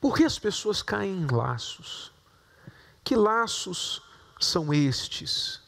Por que as pessoas caem em laços? Que laços são estes?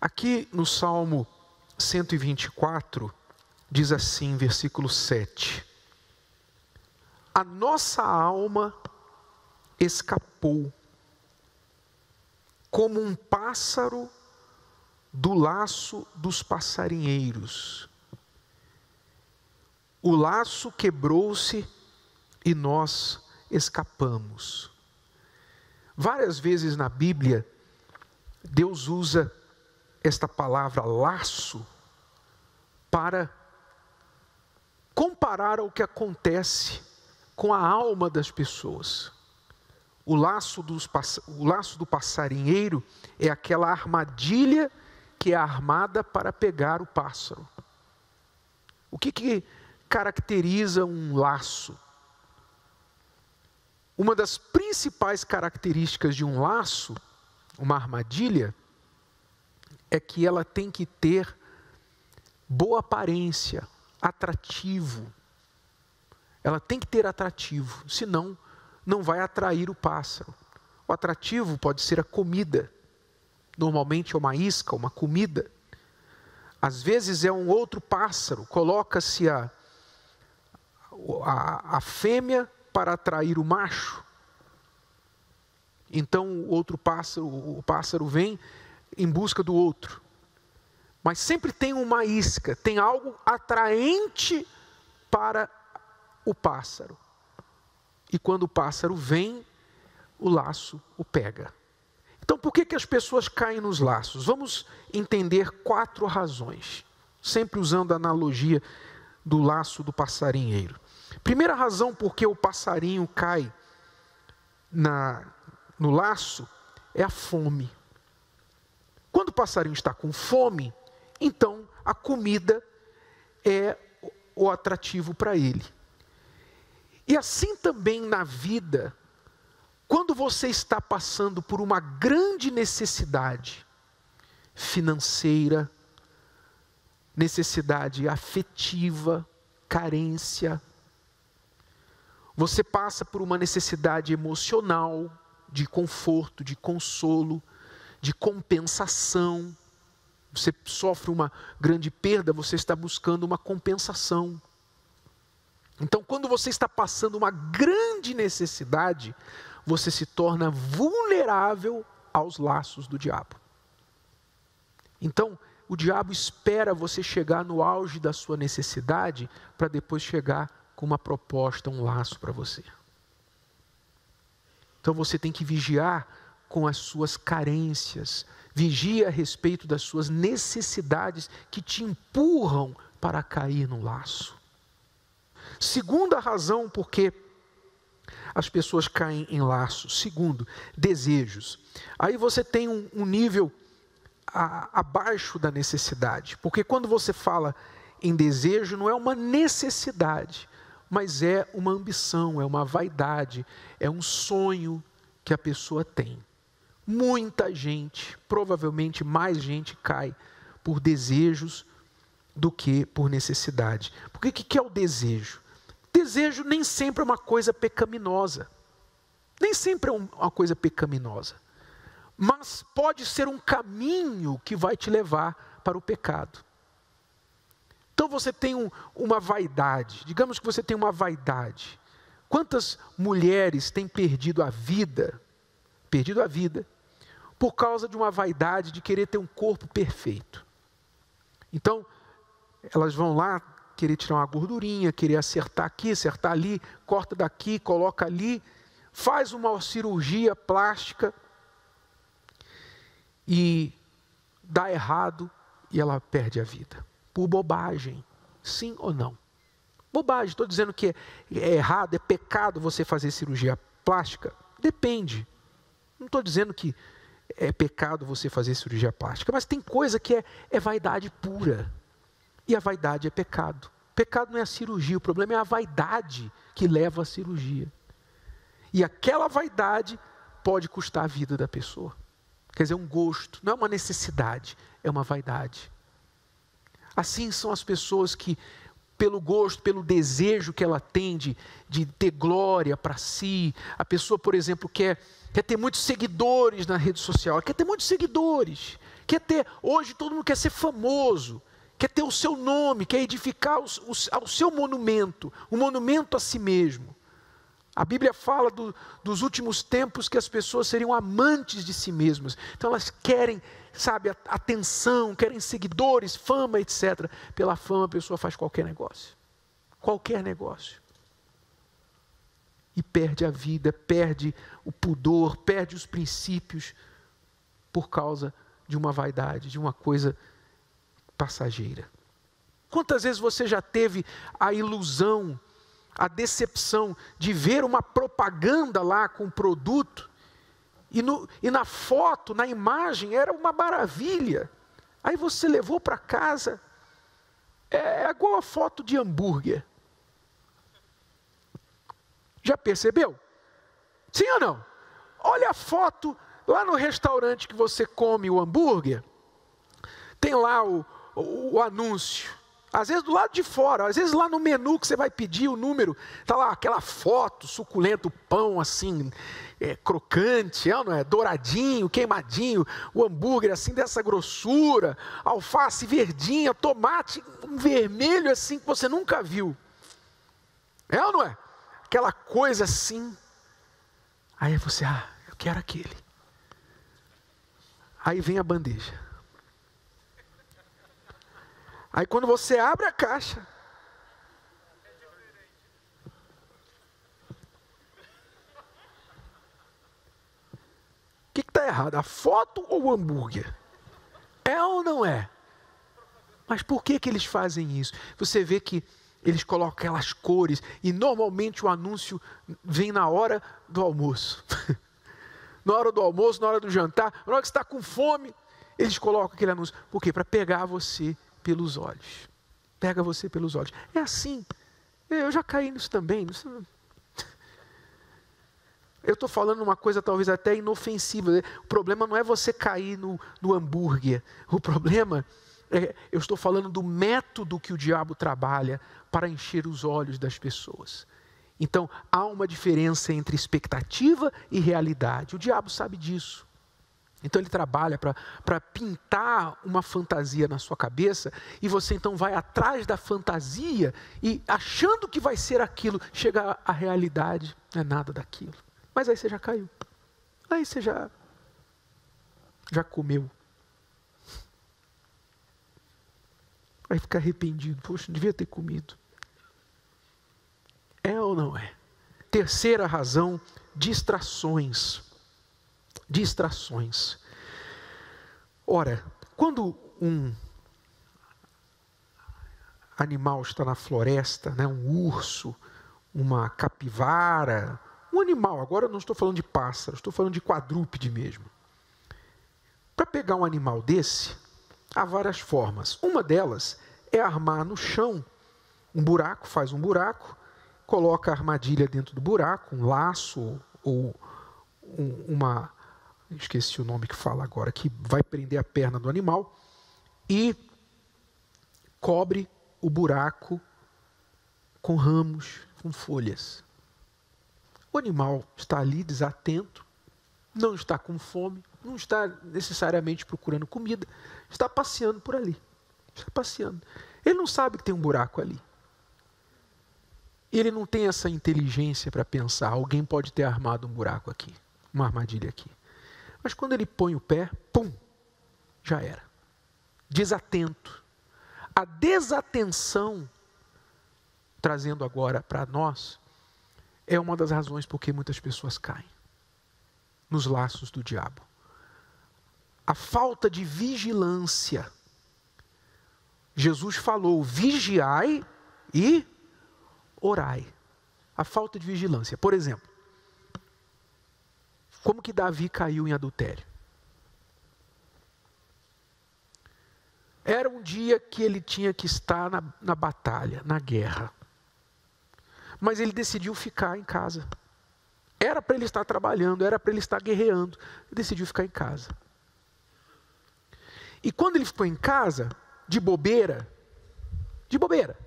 Aqui no Salmo 124, diz assim, versículo 7: A nossa alma escapou, como um pássaro do laço dos passarinheiros. O laço quebrou-se e nós escapamos. Várias vezes na Bíblia, Deus usa esta palavra laço para comparar ao que acontece com a alma das pessoas. O laço, dos, o laço do passarinheiro é aquela armadilha que é armada para pegar o pássaro. O que, que caracteriza um laço? Uma das principais características de um laço, uma armadilha, é que ela tem que ter boa aparência, atrativo. Ela tem que ter atrativo, senão não vai atrair o pássaro. O atrativo pode ser a comida. Normalmente é uma isca, uma comida. Às vezes é um outro pássaro. Coloca-se a, a, a fêmea para atrair o macho. Então o outro pássaro, o pássaro vem em busca do outro. Mas sempre tem uma isca, tem algo atraente para o pássaro. E quando o pássaro vem, o laço o pega. Então, por que, que as pessoas caem nos laços? Vamos entender quatro razões, sempre usando a analogia do laço do passarinheiro. Primeira razão por que o passarinho cai na, no laço é a fome. Quando o passarinho está com fome, então a comida é o atrativo para ele. E assim também na vida, quando você está passando por uma grande necessidade financeira, necessidade afetiva, carência, você passa por uma necessidade emocional, de conforto, de consolo, de compensação. Você sofre uma grande perda, você está buscando uma compensação. Então, quando você está passando uma grande necessidade, você se torna vulnerável aos laços do diabo. Então, o diabo espera você chegar no auge da sua necessidade para depois chegar com uma proposta, um laço para você. Então você tem que vigiar com as suas carências, vigia a respeito das suas necessidades que te empurram para cair no laço. Segunda razão por que as pessoas caem em laços. Segundo, desejos. Aí você tem um, um nível a, abaixo da necessidade, porque quando você fala em desejo, não é uma necessidade, mas é uma ambição, é uma vaidade, é um sonho que a pessoa tem. Muita gente, provavelmente mais gente, cai por desejos do que por necessidade. Porque o que é o desejo? Desejo nem sempre é uma coisa pecaminosa. Nem sempre é uma coisa pecaminosa. Mas pode ser um caminho que vai te levar para o pecado. Então você tem um, uma vaidade, digamos que você tem uma vaidade. Quantas mulheres têm perdido a vida, perdido a vida, por causa de uma vaidade de querer ter um corpo perfeito? Então, elas vão lá querer tirar uma gordurinha, querer acertar aqui, acertar ali, corta daqui, coloca ali, faz uma cirurgia plástica e dá errado e ela perde a vida por bobagem. Sim ou não? Bobagem, estou dizendo que é errado, é pecado você fazer cirurgia plástica? Depende. Não estou dizendo que é pecado você fazer cirurgia plástica, mas tem coisa que é, é vaidade pura. E a vaidade é pecado. Pecado não é a cirurgia, o problema é a vaidade que leva à cirurgia. E aquela vaidade pode custar a vida da pessoa. Quer dizer, um gosto, não é uma necessidade, é uma vaidade. Assim são as pessoas que pelo gosto, pelo desejo que ela tem de, de ter glória para si. A pessoa, por exemplo, quer, quer ter muitos seguidores na rede social, quer ter muitos seguidores, quer ter, hoje todo mundo quer ser famoso, quer ter o seu nome, quer edificar o, o, o seu monumento, um monumento a si mesmo. A Bíblia fala do, dos últimos tempos que as pessoas seriam amantes de si mesmas. Então elas querem, sabe, atenção, querem seguidores, fama, etc. Pela fama a pessoa faz qualquer negócio. Qualquer negócio. E perde a vida, perde o pudor, perde os princípios por causa de uma vaidade, de uma coisa passageira. Quantas vezes você já teve a ilusão a decepção de ver uma propaganda lá com o produto, e, no, e na foto, na imagem, era uma maravilha. Aí você levou para casa, é, é igual a foto de hambúrguer. Já percebeu? Sim ou não? Olha a foto lá no restaurante que você come o hambúrguer, tem lá o, o, o anúncio. Às vezes do lado de fora, às vezes lá no menu que você vai pedir o número, está lá aquela foto suculenta, o pão assim, é, crocante, é, não é? douradinho, queimadinho, o hambúrguer assim dessa grossura, alface verdinha, tomate vermelho assim que você nunca viu. É ou não é? Aquela coisa assim. Aí você, ah, eu quero aquele. Aí vem a bandeja. Aí quando você abre a caixa, o que está errado? A foto ou o hambúrguer? É ou não é? Mas por que, que eles fazem isso? Você vê que eles colocam aquelas cores e normalmente o anúncio vem na hora do almoço. na hora do almoço, na hora do jantar, na hora que você está com fome, eles colocam aquele anúncio. Por quê? Para pegar você pelos olhos. Pega você pelos olhos. É assim. Eu já caí nisso também. Eu estou falando uma coisa talvez até inofensiva. O problema não é você cair no, no hambúrguer. O problema é, eu estou falando do método que o diabo trabalha para encher os olhos das pessoas. Então, há uma diferença entre expectativa e realidade. O diabo sabe disso. Então ele trabalha para pintar uma fantasia na sua cabeça e você então vai atrás da fantasia e achando que vai ser aquilo, chega à realidade, não é nada daquilo. Mas aí você já caiu. Aí você já já comeu. Aí fica arrependido, poxa, devia ter comido. É ou não é? Terceira razão, distrações distrações. Ora, quando um animal está na floresta, né, um urso, uma capivara, um animal, agora eu não estou falando de pássaro, estou falando de quadrúpede mesmo. Para pegar um animal desse, há várias formas. Uma delas é armar no chão um buraco, faz um buraco, coloca a armadilha dentro do buraco, um laço ou um, uma esqueci o nome que fala agora, que vai prender a perna do animal e cobre o buraco com ramos, com folhas. O animal está ali desatento, não está com fome, não está necessariamente procurando comida, está passeando por ali. Está passeando. Ele não sabe que tem um buraco ali. Ele não tem essa inteligência para pensar: alguém pode ter armado um buraco aqui, uma armadilha aqui. Mas quando ele põe o pé, pum, já era. Desatento. A desatenção, trazendo agora para nós, é uma das razões por que muitas pessoas caem nos laços do diabo. A falta de vigilância. Jesus falou: vigiai e orai. A falta de vigilância. Por exemplo, como que Davi caiu em adultério? Era um dia que ele tinha que estar na, na batalha, na guerra. Mas ele decidiu ficar em casa. Era para ele estar trabalhando, era para ele estar guerreando. Ele decidiu ficar em casa. E quando ele ficou em casa, de bobeira, de bobeira,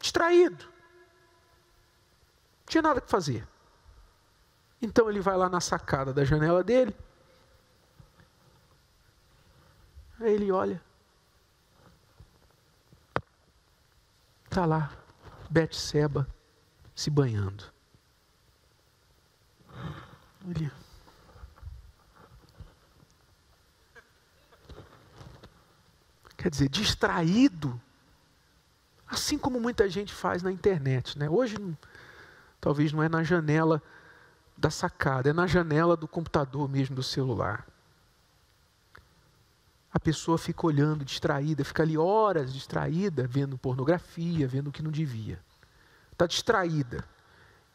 distraído. Não tinha nada que fazer. Então ele vai lá na sacada da janela dele. Aí ele olha. Está lá, Betseba se banhando. Ele quer dizer, distraído, assim como muita gente faz na internet. Né? Hoje, talvez não é na janela da sacada, é na janela do computador mesmo, do celular. A pessoa fica olhando, distraída, fica ali horas distraída, vendo pornografia, vendo o que não devia. Está distraída.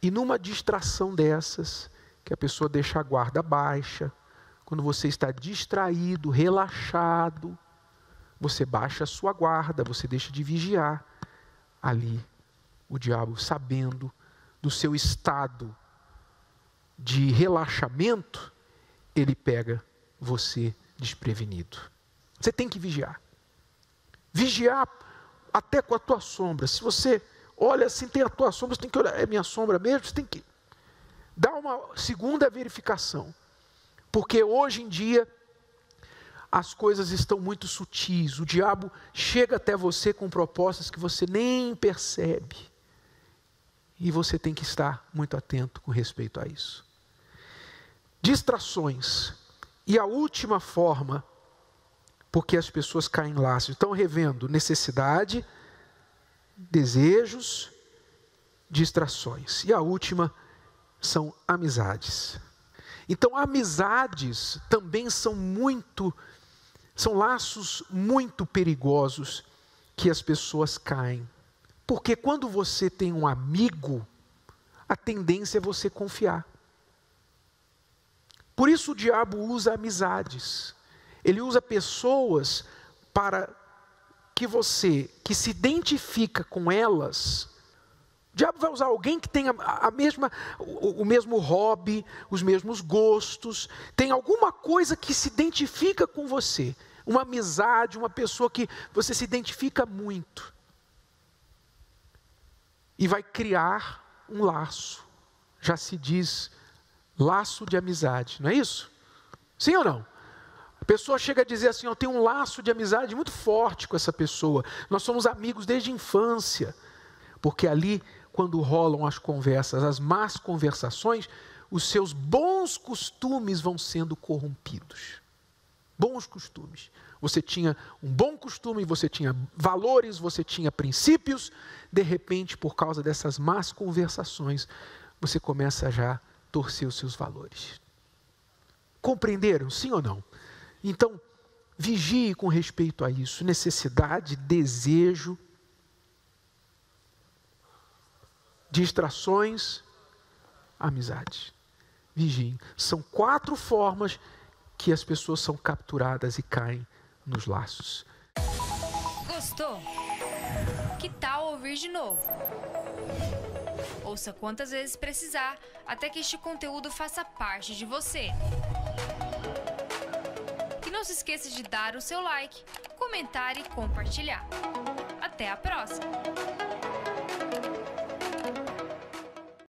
E numa distração dessas, que a pessoa deixa a guarda baixa, quando você está distraído, relaxado, você baixa a sua guarda, você deixa de vigiar. Ali, o diabo, sabendo do seu estado de relaxamento, ele pega você desprevenido. Você tem que vigiar. Vigiar até com a tua sombra. Se você olha assim, tem a tua sombra, você tem que olhar, é minha sombra mesmo? Você tem que dar uma segunda verificação. Porque hoje em dia, as coisas estão muito sutis. O diabo chega até você com propostas que você nem percebe. E você tem que estar muito atento com respeito a isso. Distrações. E a última forma, porque as pessoas caem em laços, estão revendo necessidade, desejos, distrações. E a última são amizades. Então, amizades também são muito são laços muito perigosos que as pessoas caem. Porque quando você tem um amigo, a tendência é você confiar. Por isso o diabo usa amizades. Ele usa pessoas para que você, que se identifica com elas, o diabo vai usar alguém que tenha a mesma, o, o, mesmo hobby, os mesmos gostos, tem alguma coisa que se identifica com você, uma amizade, uma pessoa que você se identifica muito. E vai criar um laço. Já se diz laço de amizade, não é isso? Sim ou não? A pessoa chega a dizer assim: Eu tenho um laço de amizade muito forte com essa pessoa. Nós somos amigos desde a infância. Porque ali quando rolam as conversas, as más conversações, os seus bons costumes vão sendo corrompidos. Bons costumes. Você tinha um bom costume, você tinha valores, você tinha princípios, de repente, por causa dessas más conversações, você começa já a torcer os seus valores. Compreenderam? Sim ou não? Então, vigie com respeito a isso. Necessidade, desejo, distrações, amizade. Vigiem. São quatro formas que as pessoas são capturadas e caem nos laços. Gostou? Que tal ouvir de novo? Ouça quantas vezes precisar até que este conteúdo faça parte de você. E não se esqueça de dar o seu like, comentar e compartilhar. Até a próxima!